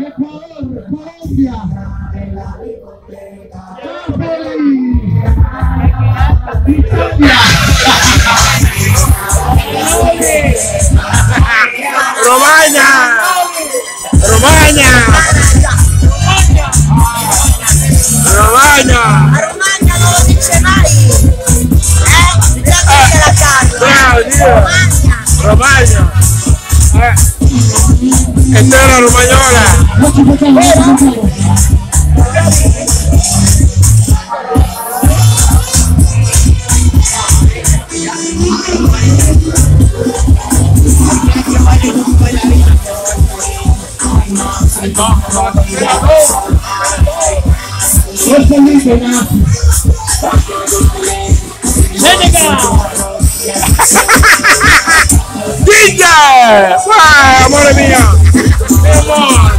Ecuador, Colombia. Italia. Romagna! Romagna! Romagna! A Romagna non lo dice mai. Eh? Casa. Bravo, Dio! Romagna. Why, why, one of.